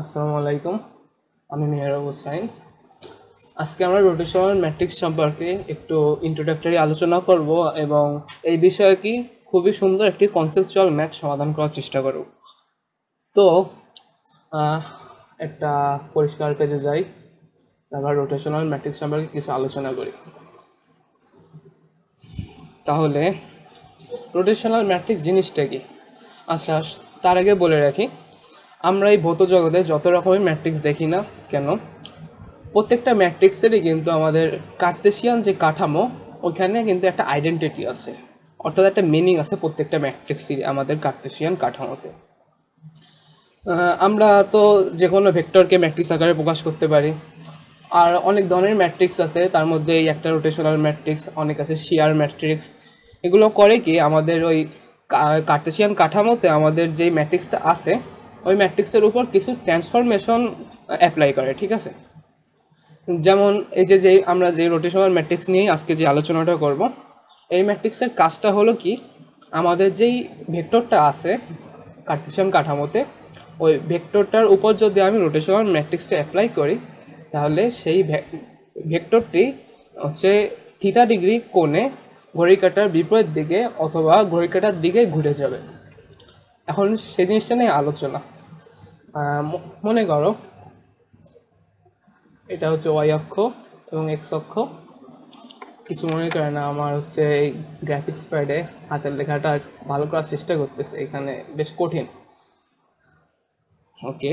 আসসালামু আলাইকুম, আমি মেহরাব হোসাইন আজকে আমরা রোটেশনাল ম্যাট্রিক্স সম্পর্কে একটু ইন্ট্রোডাক্টরি আলোচনা করব এবং এই বিষয়ে কি খুবই সুন্দর একটি কনসেপচুয়াল ম্যাথ সমাধান করার চেষ্টা করব। তো একটা পরিষ্কার পেজে যাই, তারপর রোটেশনাল ম্যাট্রিক্স সম্পর্কে কিছু আলোচনা করি। তাহলে রোটেশনাল ম্যাট্রিক্স জিনিসটা কি? আচ্ছা তার আগে বলে রাখি আমরা এই ভৌত জগতে যত রকমের ম্যাট্রিক্স দেখি না কেন, প্রত্যেকটা ম্যাট্রিক্সেরই কিন্তু আমাদের কার্তেশিয়ান যে কাঠামো, ওইখানে কিন্তু একটা আইডেন্টিটি আছে। অর্থাৎ একটা মিনিং আছে প্রত্যেকটা ম্যাট্রিক্সই আমাদের কার্তেশিয়ান কাঠামোতে। আমরা তো যে কোনো ভেক্টরকে ম্যাট্রিক্স আকারে প্রকাশ করতে পারি। আর অনেক ধরনের ম্যাট্রিক্স আছে, তার মধ্যে এই একটা রোটেশনাল ম্যাট্রিক্স অনেক আছে শিয়ার ম্যাট্রিক্স এগুলো করে কি আমাদের ওই কার্টেশিয়ান কাঠামোতে আমাদের যেই ম্যাট্রিক্সটা আছে ওই ম্যাট্রিক্সের উপর কিছু ট্রান্সফরমেশন অ্যাপ্লাই করে, ঠিক আছে? যেমন এই যে যে আমরা যে রোটেশনাল ম্যাট্রিক্স নিয়ে আজকে যে আলোচনাটা করব, এই ম্যাট্রিক্সের কাজটা হলো কি? আমাদের যেই ভেক্টরটা আছে কার্টেশিয়ান কাঠামোতে, ওই ভেক্টরটার উপর যদি আমি রোটেশনাল ম্যাট্রিক্সটা অ্যাপ্লাই করি, তাহলে সেই ভেক্টরটি হচ্ছে থিটা ডিগ্রি কোণে ঘড়ি কাটার বিপরীত দিকে অথবা ঘড়ি কাটার দিকে ঘুরে যাবে। এখন সেই জিনিসটা নিয়ে আলোচনা। মনে করো, এটা হচ্ছে ওয়াই অক্ষ এবং এক্স অক্ষ। কিছু মনে করে না, আমার হচ্ছে এই গ্রাফিক্স প্যাডে হাতের লেখাটা ভালো করার চেষ্টা করতেছে, এখানে বেশ কঠিন। ওকে,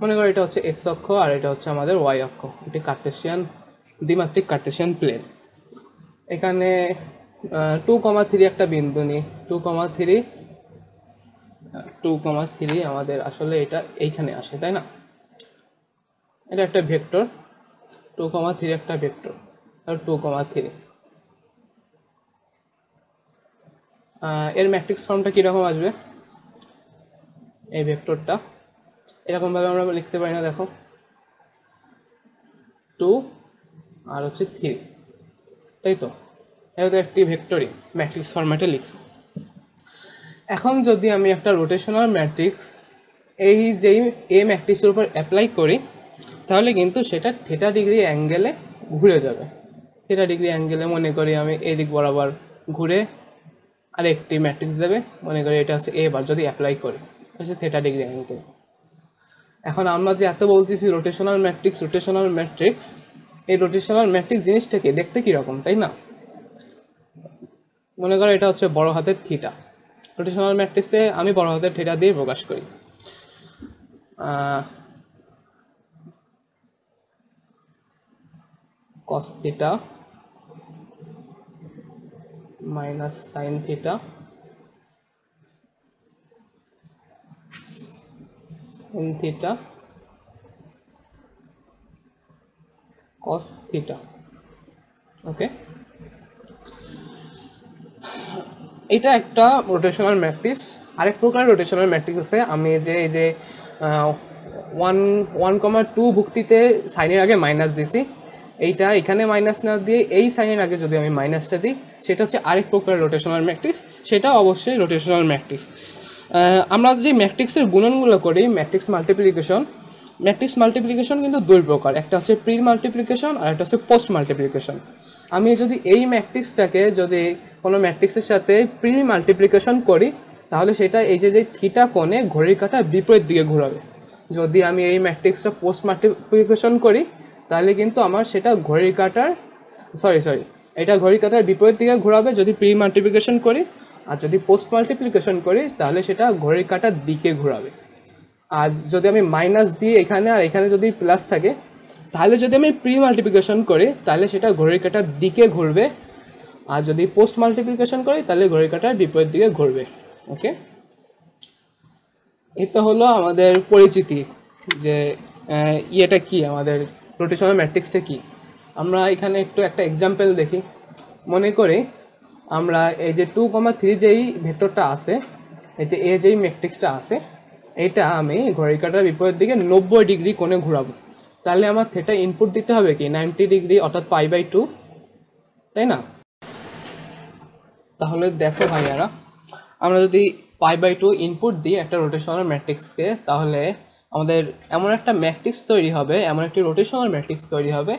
মনে করো এটা হচ্ছে এক্স অক্ষ আর এটা হচ্ছে আমাদের ওয়াই অক্ষ। এটি কার্তেশিয়ান দ্বিমাত্রিক কার্তেশিয়ান প্লেন এখানে টু কমা থ্রি একটা বিন্দু নিই two comma three two comma three আমাদের আসলে এটা এইখানে আসে, তাই না? এটা একটা ভেক্টর টু কমা থ্রি একটা ভেক্টর আর টু কমা থ্রি এর ম্যাট্রিক্স ফর্মটা কীরকম আসবে? এই ভেক্টরটা। এরকমভাবে আমরা লিখতে পারি না, দেখো। টু আর হচ্ছে থ্রি তাই তো? এটা তো একটি ভেক্টরই ম্যাট্রিক্স ফরম্যাটে লিখছি। এখন যদি আমি একটা রোটেশনাল ম্যাট্রিক্স এই যেই এ ম্যাট্রিক্সের উপর অ্যাপ্লাই করি, তাহলে কিন্তু সেটা থেটা ডিগ্রি অ্যাঙ্গেলে ঘুরে যাবে। থেটা ডিগ্রি অ্যাঙ্গেলে মনে করি আমি এই দিক বরাবর ঘুরে আরেকটি ম্যাট্রিক্স দেবে। মনে করি এটা হচ্ছে এ বার যদি অ্যাপ্লাই করি হচ্ছে থেটা ডিগ্রি অ্যাঙ্গেল এখন আমরা যে এত বলতেছি রোটেশনাল ম্যাট্রিক্স রোটেশনাল ম্যাট্রিক্স এই রোটেশনাল ম্যাট্রিক্স জিনিসটাকে দেখতে কীরকম, তাই না? মনে করো এটা হচ্ছে বড় হাতের থিটা রোটেশনাল ম্যাট্রিক্সে আমি বড় হাতের থিটা দিয়ে প্রকাশ করি। Cos theta minus sine theta sine theta cos theta okay এটা একটা রোটেশনাল ম্যাট্রিক্স আরেক প্রকার রোটেশনাল ম্যাট্রিক্স আমি যে, এই যে ওয়ান ওয়ান কমা টু ভুক্তিতে সাইনের আগে মাইনাস দিছি। এইটা এখানে মাইনাস না দিয়ে এই সাইনের আগে যদি আমি মাইনাসটা দিই, সেটা হচ্ছে আরেক প্রকার রোটেশনাল ম্যাট্রিক্স সেটা অবশ্যই রোটেশনাল ম্যাট্রিক্স আমরা যে ম্যাট্রিক্সের গুণনগুলো করি ম্যাট্রিক্স মাল্টিপ্লিকেশন ম্যাট্রিক্স মাল্টিপ্লিকেশন কিন্তু দুই প্রকার। একটা হচ্ছে প্রি মাল্টিপ্লিকেশন আর একটা হচ্ছে পোস্ট মাল্টিপ্লিকেশন আমি যদি এই ম্যাট্রিক্সটাকে যদি কোনো ম্যাট্রিক্সের সাথে প্রি মাল্টিপ্লিকেশন করি, তাহলে সেটা এই যে যে থিটা কোণে ঘড়ির কাঁটা বিপরীত দিকে ঘোরাবে। যদি আমি এই ম্যাট্রিক্সটা পোস্ট মাল্টিপ্লিকেশন করি, তাহলে কিন্তু আমার সেটা ঘড়ির কাঁটার, সরি সরি, এটা ঘড়ির কাঁটার বিপরীত দিকে ঘোরাবে যদি প্রি মাল্টিপ্লিকেশন করি। আর যদি পোস্ট মাল্টিপ্লিকেশন করি, তাহলে সেটা ঘড়ির কাঁটার দিকে ঘোরাবে। আর যদি আমি মাইনাস দিয়ে এখানে, আর এখানে যদি প্লাস থাকে তাহলে যদি আমি প্রি মাল্টিপ্লিকেশন করি, তাহলে সেটা ঘড়ির কাটার দিকে ঘুরবে। আর যদি পোস্ট মাল্টিপ্লিকেশন করি, তাহলে ঘড়ির কাটার বিপরীত দিকে ঘুরবে। ওকে এটা হলো আমাদের পরিচিতি যে ইয়েটা কি? আমাদের রোটেশনাল ম্যাট্রিক্সটা কি? আমরা এখানে একটু একটা এক্সাম্পল দেখি। মনে করি আমরা এই যে টু কমা থ্রি যেই ভেক্টরটা আছে, এই যে এ যেই ম্যাট্রিক্সটা আছে, এটা আমি ঘড়ি কাটার বিপরীত দিকে নব্বই ডিগ্রি কোণে ঘোরাবো। তাহলে আমার থেটা ইনপুট দিতে হবে কি? নাইনটি ডিগ্রি অর্থাৎ পাই বাই টু তাই না? তাহলে দেখো ভাইয়ারা, আমরা যদি পাই বাই টু ইনপুট দিই একটা রোটেশনাল ম্যাট্রিক্সকে তাহলে আমাদের এমন একটা ম্যাট্রিক্স তৈরি হবে, এমন একটি রোটেশনাল ম্যাট্রিক্স তৈরি হবে,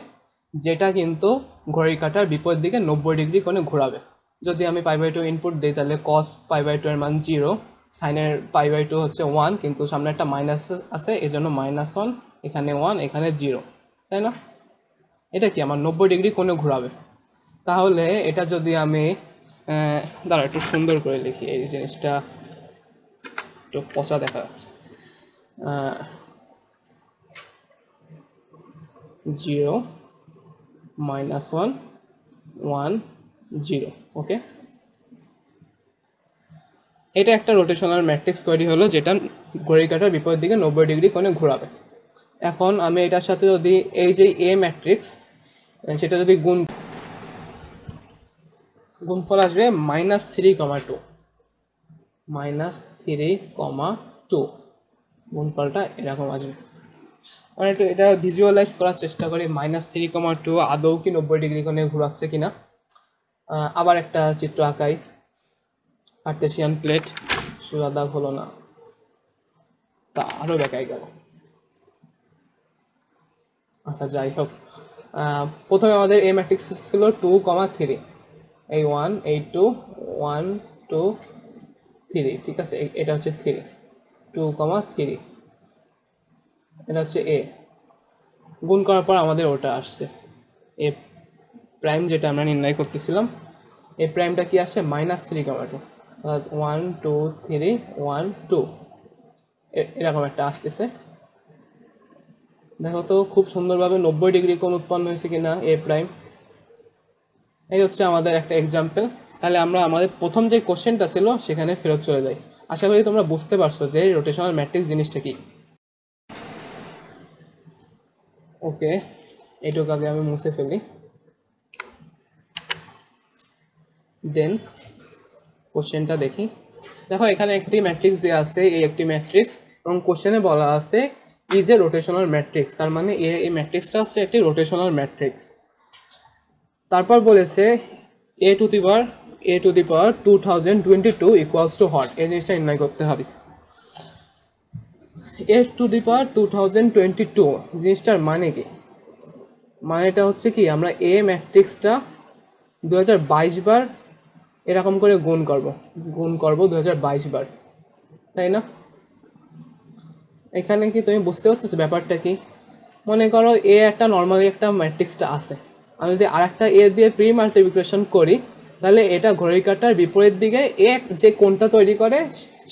যেটা কিন্তু ঘড়ি কাটার বিপরীত দিকে নব্বই ডিগ্রি কোণে ঘোরাবে। যদি আমি পাই বাই টু ইনপুট দিই, তাহলে কস পাই বাই টু এর মান জিরো সাইনের পাই বাই টু হচ্ছে ওয়ান কিন্তু সামনে একটা মাইনাস আছে এই জন্য মাইনাস ওয়ান এখানে ওয়ান এখানে জিরো তাই না? এটা কি? আমার নব্বই ডিগ্রি কোণে ঘোরাবে। তাহলে এটা যদি আমি দাঁড়া একটু সুন্দর করে লিখি। এই জিনিসটা একটু পচা দেখা যাচ্ছে। Zero minus one one zero okay এটা একটা রোটেশনাল ম্যাট্রিক্স তৈরি হলো, যেটা ঘড়ি কাটার বিপরীত দিকে নব্বই ডিগ্রি কোণে ঘোরাবে। এখন আমি এটার সাথে যদি এই যে এ ম্যাট্রিক্স সেটা যদি গুণ গুণফল আসবে minus three comma two minus three comma two গুণফলটা এরকম আসবে। আমরা একটু এটা ভিজুয়ালাইজ করার চেষ্টা করি মাইনাস থ্রি কমা টু আদৌ কি নব্বই ডিগ্রি কোণে ঘোরাচ্ছে কিনা। আবার একটা চিত্র আঁকাই। আর্টেসিয়ান প্লেট সোজা দাগ হলো না। তা আরও দেখাই গেল। আচ্ছা যাই হোক। প্রথমে আমাদের এ ম্যাট্রিক্স ছিল টু কমা থ্রি এই ওয়ান এই টু ওয়ান টু থ্রি ঠিক আছে? এটা হচ্ছে থ্রি টু কমা থ্রি এটা হচ্ছে এ গুণ করার পর আমাদের ওটা আসছে। এ প্রাইম যেটা আমরা নির্ণয় করতেছিলাম এ প্রাইমটা কি আসছে? মাইনাস থ্রি কমা টু অর্থাৎ one two three one two এরকম একটা আসতেছে। দেখো তো, খুব সুন্দরভাবে নব্বই ডিগ্রি কোণ উৎপন্ন হয়েছে কিনা এ প্রাইম এই হচ্ছে আমাদের একটা এক্সাম্পল তাহলে আমরা আমাদের প্রথম যে কোশ্চেনটা ছিল, সেখানে ফেরত চলে যাই। আশা করি তোমরা বুঝতে পারছ যে রোটেশনাল ম্যাট্রিক্স জিনিসটা কি। ওকে এইটুকু আগে আমি মুছে ফেলি। দেন কোশ্চেনটা দেখি। দেখো, এখানে একটি ম্যাট্রিক্স দেওয়া আছে, এই একটি ম্যাট্রিক্স এবং কোশ্চেনে বলা আছে ইজ এ রোটেশনাল ম্যাট্রিক্স তার মানে এ, এই ম্যাট্রিক্সটা হচ্ছে একটি রোটেশনাল ম্যাট্রিক্স তারপর বলেছে A to the power A to the power two thousand twenty two equals to what এই জিনিসটা নির্ণয় করতে হবে। A to the power two thousand twenty two জিনিসটার মানে কি? মানেটা হচ্ছে কি, আমরা এ ম্যাট্রিক্সটা দু হাজার বাইশ বার এরকম করে গুণ করব। গুণ করব দু হাজার বাইশ বার। তাই না? এখানে কি তুমি বুঝতে পারতেছো ব্যাপারটা কি? মনে করো এ একটা নর্মালি একটা ম্যাট্রিক্সটা আছে। আমি যদি আর একটা এ দিয়ে প্রি মাল্টিপ্লিকেশন করি, তাহলে এটা ঘড়ি কাটার বিপরীত দিকে এ যে কোনটা তৈরি করে,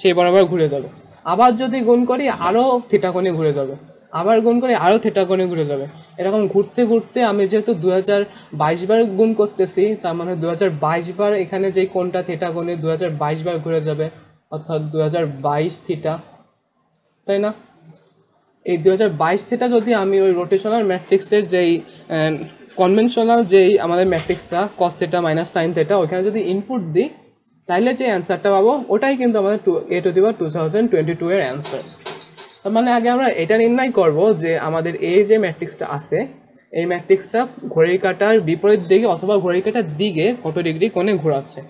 সেই বরাবর ঘুরে যাবে। আবার যদি গুণ করি আরও থিটা ঘুরে যাবে। আবার গুণ করি আরও থিটা ঘুরে যাবে। এরকম ঘুরতে ঘুরতে আমি যেহেতু দু হাজার বাইশ বার গুণ করতেছি, তার মানে দু হাজার বাইশ বার এখানে যেই কোণটা থিটা দু হাজার বাইশ বার ঘুরে যাবে, অর্থাৎ দু হাজার বাইশ থিটা তাই না? এই দু হাজার বাইশ থেকে যদি আমি ওই রোটেশনাল ম্যাট্রিক্সের যেই কনভেনশনাল যেই আমাদের ম্যাট্রিক্সটা cos theta minus sine theta ওইখানে যদি ইনপুট দিই তাহলে যে অ্যান্সারটা পাবো, ওটাই কিন্তু আমাদের to A to the power two thousand twenty two এর অ্যান্সার তার মানে আগে আমরা এটা নির্ণয় করব যে আমাদের এই যে ম্যাট্রিক্সটা আছে, এই ম্যাট্রিক্সটা ঘড়ি কাটার বিপরীত দিকে অথবা ঘড়ি কাটার দিকে কত ডিগ্রি কোণে ঘোরাচ্ছে।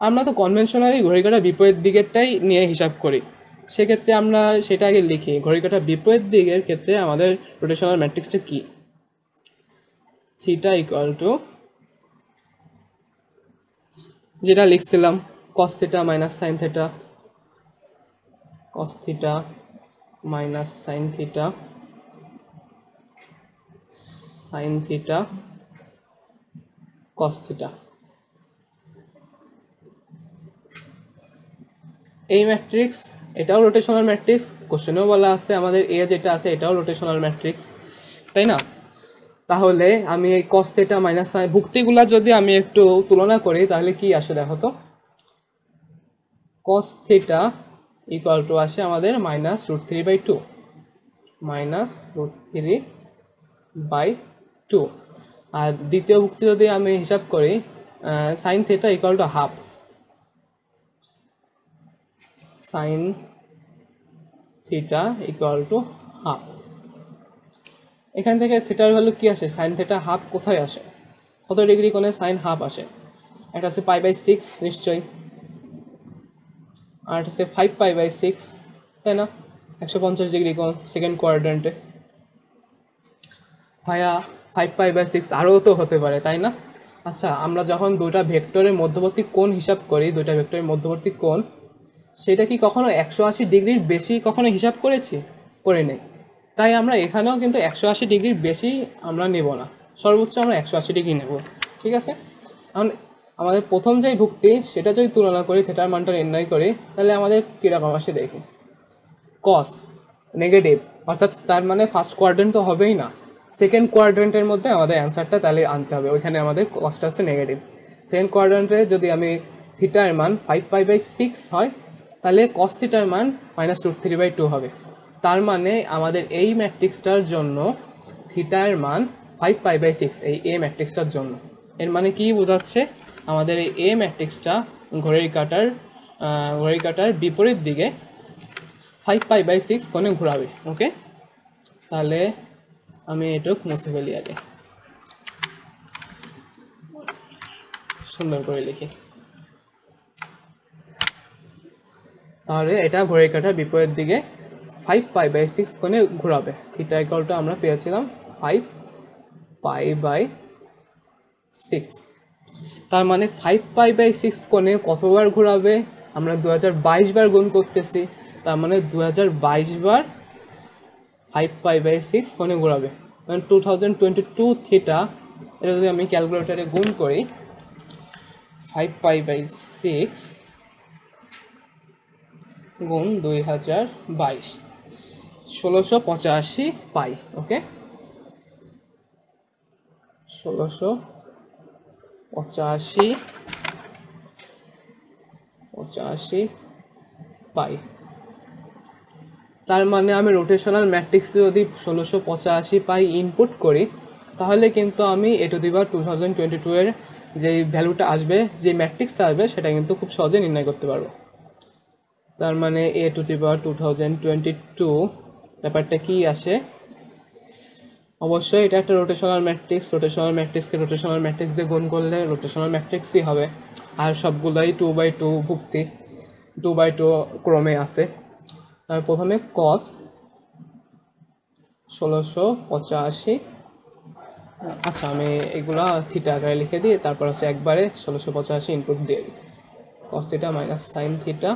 আমরা তো কনভেনশনালি ঘড়ি কাটার বিপরীত দিকেরটাই নিয়ে হিসাব করি। সেক্ষেত্রে আমরা সেটা আগে লিখি। ঘড়ি কাটার বিপরীত দিকের ক্ষেত্রে আমাদের রোটেশনাল ম্যাট্রিক্সটা কি? থিটা ইকুয়াল টু যেটা লিখছিলাম cos theta minus sine theta cos minus sine theta sine theta cos এই ম্যাট্রিক্স এটাও রোটেশনাল ম্যাট্রিক্স কোশ্চেনেও বলা আছে, আমাদের এ যেটা আছে, এটাও রোটেশনাল ম্যাট্রিক্স তাই না? তাহলে আমি এই কস থেটা মাইনাস ভুক্তিগুলা যদি আমি একটু তুলনা করি, তাহলে কি আসে দেখো তো? কস থেটা ইকুয়াল টু আসে আমাদের minus root three by two minus root three by two আর দ্বিতীয় ভুক্তি যদি আমি হিসাব করি sine theta equal to half sine theta equal to half এখান থেকে থিটার ভ্যালু কি আসে? সাইন থিটা হাফ কোথায় আসে? কত ডিগ্রি কোণে সাইন হাফ আসে? একটা আছে পাই বাই সিক্স নিশ্চয়ই। আর একটা হচ্ছে ফাইভ পাই বাই সিক্স তাই না? একশো পঞ্চাশ ডিগ্রি কোণ সেকেন্ড কোয়াড্রেন্টে ভাইয়া ফাইভ পাই বাই সিক্স আরও তো হতে পারে, তাই না? আচ্ছা আমরা যখন দুটা ভেক্টরের মধ্যবর্তী কোণ হিসাব করি, দুইটা ভেক্টরের মধ্যবর্তী কোণ সেটা কি কখনো একশো আশি ডিগ্রির বেশি কখনো হিসাব করেছি? করে নেই। তাই আমরা এখানেও কিন্তু একশো আশি ডিগ্রির বেশি আমরা নেব না। সর্বোচ্চ আমরা একশো আশি ডিগ্রি নেব। ঠিক আছে? এখন আমাদের প্রথম যেই ভুক্তি, সেটা যদি তুলনা করি থেটার মানটা নির্ণয় করি, তাহলে আমাদের কীরকম আসে দেখি? কস নেগেটিভ অর্থাৎ তার মানে ফার্স্ট কোয়াড্রেন্ট তো হবেই না। সেকেন্ড কোয়াড্রেন্টের মধ্যে আমাদের অ্যান্সারটা তাহলে আনতে হবে। ওইখানে আমাদের কসটা হচ্ছে নেগেটিভ সেকেন্ড কোয়াড্রেন্টে যদি আমি থিটার মান ফাইভ পাই বাই সিক্স হয় তাহলে কস থিটার মান minus root three by two হবে। তার মানে আমাদের এই ম্যাট্রিক্সটার জন্য থিটার মান ফাইভ পাই বাই সিক্স এই এ ম্যাট্রিক্সটার জন্য। এর মানে কি বোঝাচ্ছে? আমাদের এই এ ম্যাট্রিক্সটা ঘড়ির কাটার ঘড়ির কাটার বিপরীত দিকে ফাইভ পাই বাই সিক্স কোণে ঘোরাবে ওকে তাহলে আমি এটুক মুছে ফেলি আগে। সুন্দর করে লিখি। তাহলে এটা ঘড়ির কাটার বিপরীত দিকে ফাইভ পাই বাই সিক্স কোণে ঘোরাবে। থিটা ইকলটা আমরা পেয়েছিলাম ফাইভ পাই বাই সিক্স তার মানে ফাইভ পাই বাই সিক্স কোণে কতবার ঘোরাবে? আমরা দু হাজার বাইশ বার গুণ করতেছি। তার মানে দু হাজার বাইশ বার ফাইভ পাই বাই সিক্স কোণে ঘোরাবে। মানে two thousand twenty two theta এটা যদি আমি ক্যালকুলেটারে গুণ করি ফাইভ পাই বাই সিক্স গুণ দুই হাজার বাইশ। ষোলোশো পঁচাশি পাই, ওকে? ষোলোশো পঁচাশি পঁচাশি পাই। তার মানে আমি রোটেশনাল ম্যাট্রিক্সে যদি ষোলোশো পঁচাশি পাই ইনপুট করি, তাহলে কিন্তু আমি A to the power two thousand twenty two এর যে ভ্যালুটা আসবে, যে ম্যাট্রিক্সটা আসবে, সেটা কিন্তু খুব সহজে নির্ণয় করতে পারব। তার মানে এ টু দিবার টু থাউজেন্ড টোয়েন্টি টু ব্যাপারটা কী আসে অবশ্যই এটা একটা রোটেশনাল ম্যাট্রিক্স রোটেশনাল ম্যাট্রিক্সকে রোটেশনাল ম্যাট্রিক্স দিয়ে গুণ করলে রোটেশনাল ম্যাট্রিক্সই হবে। আর সবগুলোই টু বাই টু ভুক্তি। টু বাই টু ক্রমে আছে। আর প্রথমে কস ষোলোশো পঁচাশি। আচ্ছা আমি এগুলা থিটা আকারে লিখে দিই। তারপর হচ্ছে একবারে ষোলোশো পঁচাশি ইনপুট দিয়ে দিই। Cos theta minus sine theta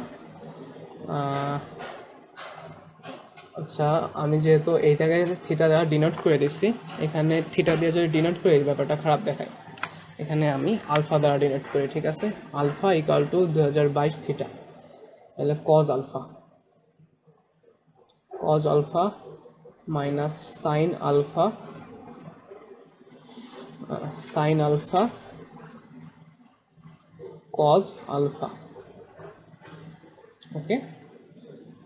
আচ্ছা আমি যেহেতু এইটাকে থিটা দ্বারা ডিনোট করে দিচ্ছি, এখানে থিটা দিয়ে যদি ডিনোট করি এই ব্যাপারটা খারাপ দেখায়। এখানে আমি আলফা দ্বারা ডিনোট করি, ঠিক আছে? আলফা ইকাল টু দু হাজার বাইশ থিটা তাহলে cos alpha cos alpha minus sine alpha sine alpha cos alpha okay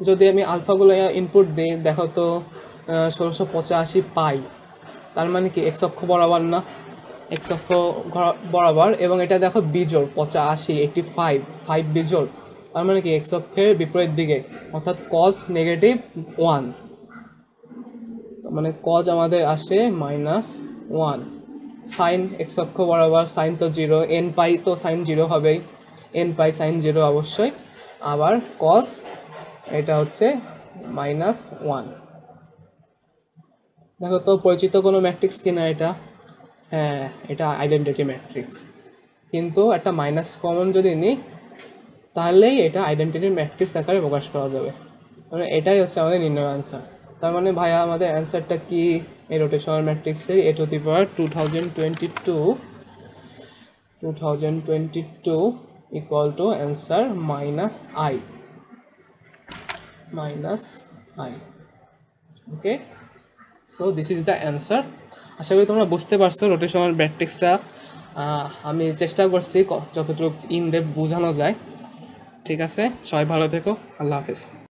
যদি আমি আলফাগুলো ইনপুট দিই, দেখো তো ষোলোশো পঁচাশি পাই। তার মানে কি? এক্স অক্ষ বরাবর না? এক্স অক্ষ বরাবর। এবং এটা দেখো বিজোড়, পঁচাশি এইটি ফাইভ ফাইভ বিজোড়। তার মানে কি? এক্স অক্ষের বিপরীত দিকে। অর্থাৎ কজ নেগেটিভ ওয়ান মানে কজ আমাদের আসে মাইনাস ওয়ান সাইন এক্স অক্ষ বরাবর সাইন তো জিরো এন পাই তো সাইন জিরো হবেই। এন পাই সাইন জিরো অবশ্যই। আবার কজ এটা হচ্ছে মাইনাস ওয়ান দেখো তো পরিচিত কোনো ম্যাট্রিক্স কিনা এটা? হ্যাঁ এটা আইডেন্টিটি ম্যাট্রিক্স কিন্তু একটা মাইনাস কমন যদি নিই, তাহলেই এটা আইডেন্টিটি ম্যাট্রিক্স আকারে প্রকাশ করা যাবে। মানে এটাই হচ্ছে আমাদের নির্ণয় অ্যান্সার তার মানে ভাইয়া, আমাদের অ্যান্সারটা কি এই রোটেশনাল ম্যাট্রিক্সের A to the power two thousand twenty two two thousand twenty two equal to answer minus I minus I okay so this is the answer আশা করি তোমরা বুঝতে পারছ রোটেশনাল ম্যাট্রিক্সটা আমি চেষ্টা করছি যতটুকু ইন ডেপ বোঝানো যায়। ঠিক আছে? সবাই ভালো থেকো। আল্লাহ হাফিজ।